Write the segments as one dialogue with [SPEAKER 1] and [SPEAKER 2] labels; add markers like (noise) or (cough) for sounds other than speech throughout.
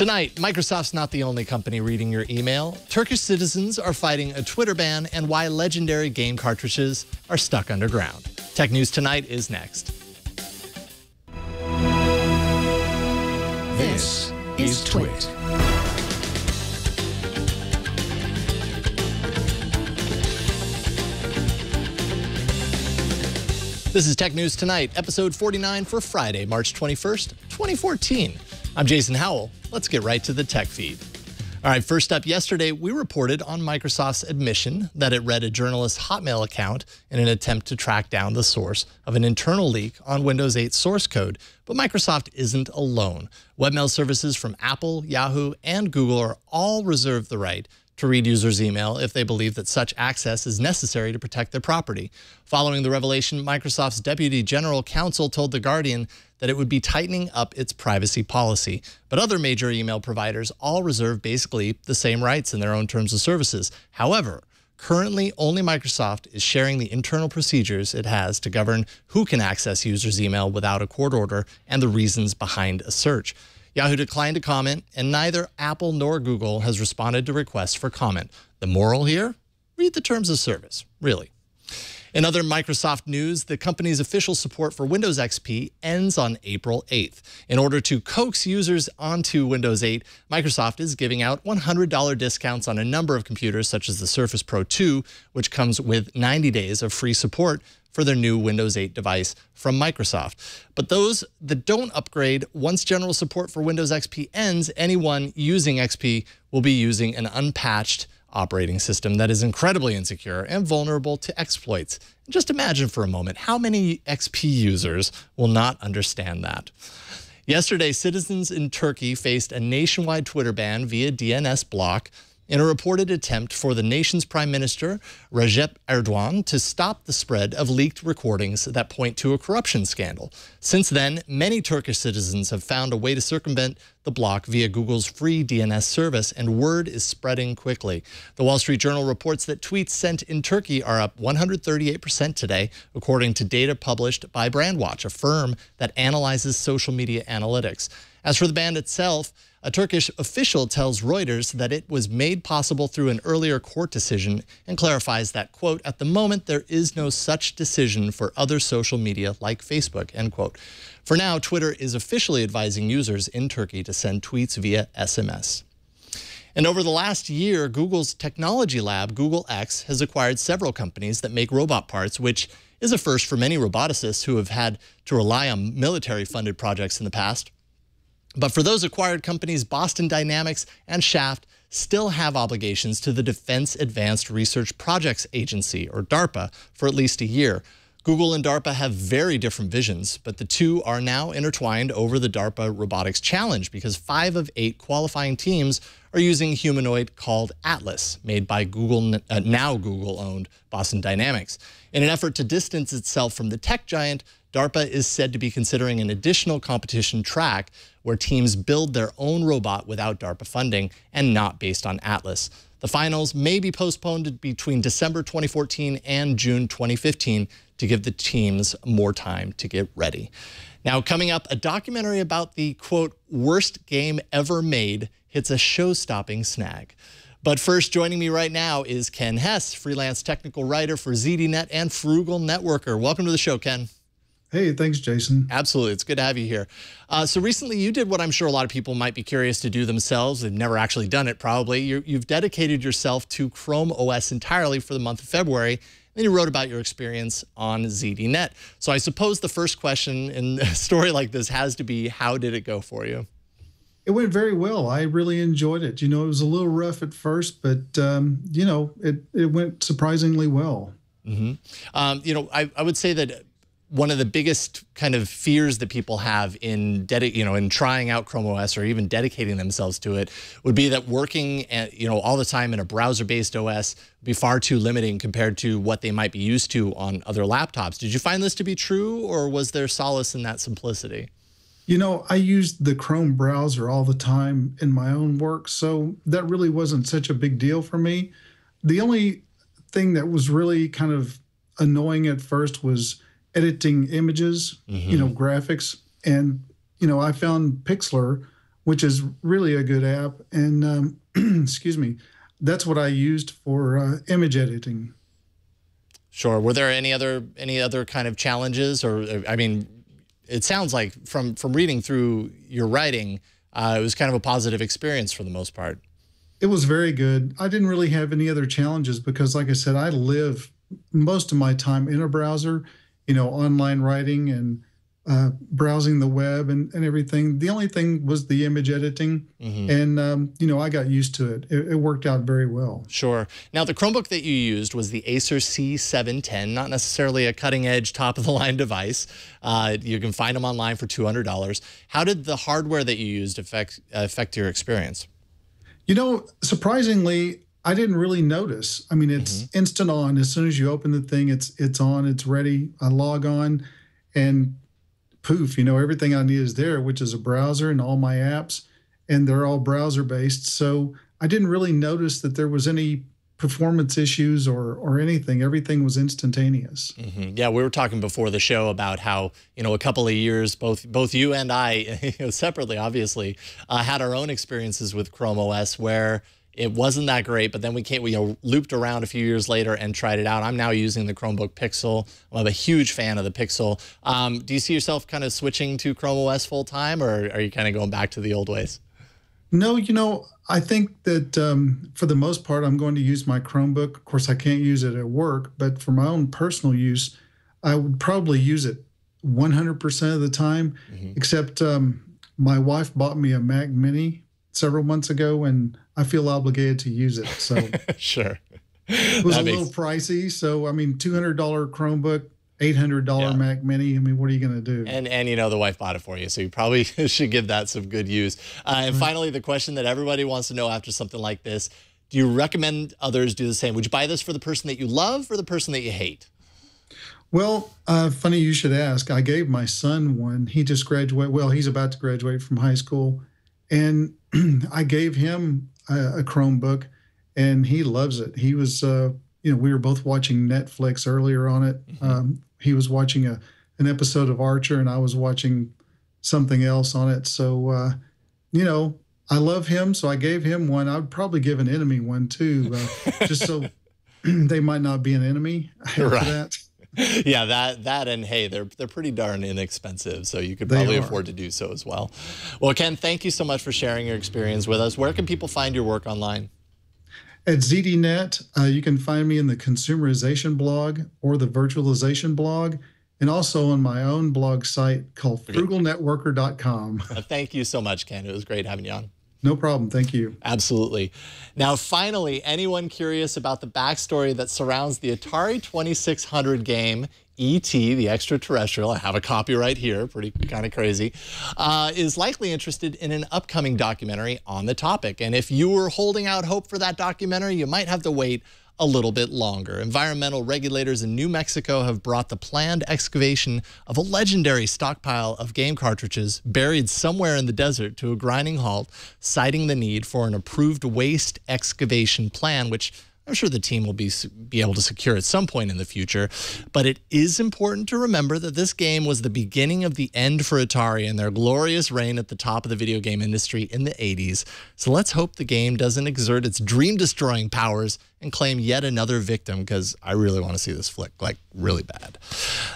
[SPEAKER 1] Tonight, Microsoft's not the only company reading your email. Turkish citizens are fighting a Twitter ban and why legendary game cartridges are stuck underground. Tech News Tonight is next.
[SPEAKER 2] This is TWiT.
[SPEAKER 1] This is Tech News Tonight, episode 49 for Friday, March 21st, 2014. I'm Jason Howell. Let's get right to the tech feed. All right, first up, yesterday we reported on Microsoft's admission that it read a journalist's Hotmail account in an attempt to track down the source of an internal leak on Windows 8 source code. But Microsoft isn't alone. Webmail services from Apple, Yahoo, and Google are all reserved the right to read users' email if they believe that such access is necessary to protect their property. Following the revelation, Microsoft's Deputy General Counsel told The Guardian that it would be tightening up its privacy policy. But other major email providers all reserve basically the same rights in their own terms of services. However, Currently, only Microsoft is sharing the internal procedures it has to govern who can access users' email without a court order and the reasons behind a search. Yahoo declined to comment, and neither Apple nor Google has responded to requests for comment. The moral here? Read the terms of service, really. In other Microsoft news, the company's official support for Windows XP ends on April 8th. In order to coax users onto Windows 8, Microsoft is giving out $100 discounts on a number of computers, such as the Surface Pro 2, which comes with 90 days of free support for their new Windows 8 device from Microsoft. But those that don't upgrade, once general support for Windows XP ends, anyone using XP will be using an unpatched operating system that is incredibly insecure and vulnerable to exploits. Just imagine for a moment how many XP users will not understand that. Yesterday, citizens in Turkey faced a nationwide Twitter ban via DNS block in a reported attempt for the nation's prime minister, Recep Erdogan, to stop the spread of leaked recordings that point to a corruption scandal. Since then, many Turkish citizens have found a way to circumvent the block via Google's free DNS service, and word is spreading quickly. The Wall Street Journal reports that tweets sent in Turkey are up 138% today, according to data published by Brandwatch, a firm that analyzes social media analytics. As for the ban itself, a Turkish official tells Reuters that it was made possible through an earlier court decision and clarifies that, quote, at the moment, there is no such decision for other social media like Facebook, end quote. For now, Twitter is officially advising users in Turkey to send tweets via SMS. And over the last year, Google's technology lab, Google X, has acquired several companies that make robot parts, which is a first for many roboticists who have had to rely on military funded projects in the past. But for those acquired companies, Boston Dynamics and Schaft still have obligations to the Defense Advanced Research Projects Agency, or DARPA, for at least a year. Google and DARPA have very different visions, but the two are now intertwined over the DARPA Robotics Challenge because five of eight qualifying teams are using a humanoid called Atlas, made by Google, uh, now Google-owned Boston Dynamics. In an effort to distance itself from the tech giant, DARPA is said to be considering an additional competition track where teams build their own robot without DARPA funding and not based on Atlas. The finals may be postponed between December 2014 and June 2015 to give the teams more time to get ready. Now, coming up, a documentary about the quote, worst game ever made hits a show stopping snag. But first, joining me right now is Ken Hess, freelance technical writer for ZDNet and Frugal Networker. Welcome to the show, Ken.
[SPEAKER 3] Hey, thanks, Jason.
[SPEAKER 1] Absolutely. It's good to have you here. Uh, so recently you did what I'm sure a lot of people might be curious to do themselves. They've never actually done it probably. you have dedicated yourself to Chrome OS entirely for the month of February. Then you wrote about your experience on ZDNet. So I suppose the first question in (laughs) a story like this has to be, how did it go for you?
[SPEAKER 3] It went very well. I really enjoyed it. You know, it was a little rough at first, but, um, you know, it, it went surprisingly well.
[SPEAKER 1] Mm -hmm. um, you know, I, I would say that one of the biggest kind of fears that people have in you know in trying out Chrome OS or even dedicating themselves to it would be that working at, you know all the time in a browser-based OS would be far too limiting compared to what they might be used to on other laptops. Did you find this to be true or was there solace in that simplicity?
[SPEAKER 3] You know, I used the Chrome browser all the time in my own work, so that really wasn't such a big deal for me. The only thing that was really kind of annoying at first was editing images, mm-hmm. you know, mm-hmm. graphics. And, you know, I found Pixlr which is really a good app. And um, (clears throat) excuse me, that's what I used for uh, image editing.
[SPEAKER 1] Sure. Were there any other any other kind of challenges, or I mean, it sounds like from from reading through your writing, uh, it was kind of a positive experience for the most part.
[SPEAKER 3] It was very good. I didn't really have any other challenges because, like I said, I live most of my time in a browser, you know, online writing and uh, browsing the web and, and everything. The only thing was the image editing. Mm-hmm. And, um, you know, I got used to it. it. it. worked out very well.
[SPEAKER 1] Sure. Now, the Chromebook that you used was the Acer C710, not necessarily a cutting edge, top of the line (laughs) device. Uh, you can find them online for $200. How did the hardware that you used affect, affect your experience?
[SPEAKER 3] You know, surprisingly, I didn't really notice. I mean, it's mm-hmm. instant on. As soon as you open the thing, it's it's on, it's ready. I log on and poof, you know, everything I need is there, which is a browser and all my apps, and they're all browser based. So I didn't really notice that there was any performance issues or or anything. Everything was instantaneous.
[SPEAKER 1] Mm-hmm. Yeah, we were talking before the show about how you know a couple of years, both both you and I, (laughs) you know, separately, obviously, uh, had our own experiences with Chrome OS where it wasn't that great, but then we came, we you know, looped around a few years later and tried it out. I'm now using the Chromebook Pixel. I'm a huge fan of the Pixel. Um, do you see yourself kind of switching to Chrome OS full time, or are you kind of going back to the old ways?
[SPEAKER 3] No, you know, I think that um, for the most part, I'm going to use my Chromebook. Of course, I can't use it at work, but for my own personal use, I would probably use it 100% of the time, mm-hmm. except um, my wife bought me a Mac Mini several months ago, and I feel obligated to use it. So (laughs)
[SPEAKER 1] sure,
[SPEAKER 3] it was that a makes... little pricey. So I mean, two hundred dollar Chromebook, eight hundred dollar yeah. Mac Mini. I mean, what are you going to do?
[SPEAKER 1] And and you know the wife bought it for you, so you probably (laughs) should give that some good use. Uh, and finally, the question that everybody wants to know after something like this: Do you recommend others do the same? Would you buy this for the person that you love or the person that you hate?
[SPEAKER 3] Well, uh, funny you should ask. I gave my son one. He just graduated. Well, he's about to graduate from high school, and (clears throat) I gave him a, a, Chromebook, and he loves it. He was, uh, you know, we were both watching Netflix earlier on it. Mm-hmm. Um, he was watching a an episode of Archer, and I was watching something else on it. So, uh, you know, I love him, so I gave him one. I would probably give an enemy one too, uh, just so (laughs) (clears throat) they might not be an enemy after right. that. (laughs)
[SPEAKER 1] yeah, that that and hey, they're they're pretty darn inexpensive, so you could probably afford to do so as well. Well, Ken, thank you so much for sharing your experience with us. Where can people find your work online?
[SPEAKER 3] At ZDNet, uh, you can find me in the consumerization blog or the virtualization blog, and also on my own blog site called frugalnetworker.com.
[SPEAKER 1] Uh, thank you so much, Ken. It was great having you on.
[SPEAKER 3] No problem. Thank you.
[SPEAKER 1] Absolutely. Now, finally, anyone curious about the backstory that surrounds the Atari 2600 game E.T., the extraterrestrial, I have a copy right here, pretty kind of crazy, uh, is likely interested in an upcoming documentary on the topic. And if you were holding out hope for that documentary, you might have to wait a little bit longer. Environmental regulators in New Mexico have brought the planned excavation of a legendary stockpile of game cartridges buried somewhere in the desert to a grinding halt, citing the need for an approved waste excavation plan, which I'm sure the team will be be able to secure at some point in the future, but it is important to remember that this game was the beginning of the end for Atari and their glorious reign at the top of the video game industry in the 80s. So let's hope the game doesn't exert its dream-destroying powers and claim yet another victim because I really want to see this flick like really bad.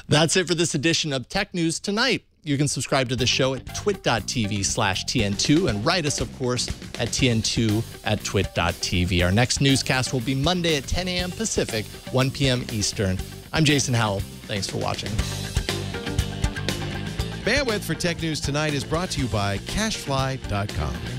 [SPEAKER 1] That's it for this edition of Tech News Tonight. You can subscribe to the show at twit.tv slash TN2 and write us, of course, at TN2 at twit.tv. Our next newscast will be Monday at 10 a.m. Pacific, 1 p.m. Eastern. I'm Jason Howell. Thanks for watching.
[SPEAKER 2] Bandwidth for Tech News Tonight is brought to you by CacheFly.com.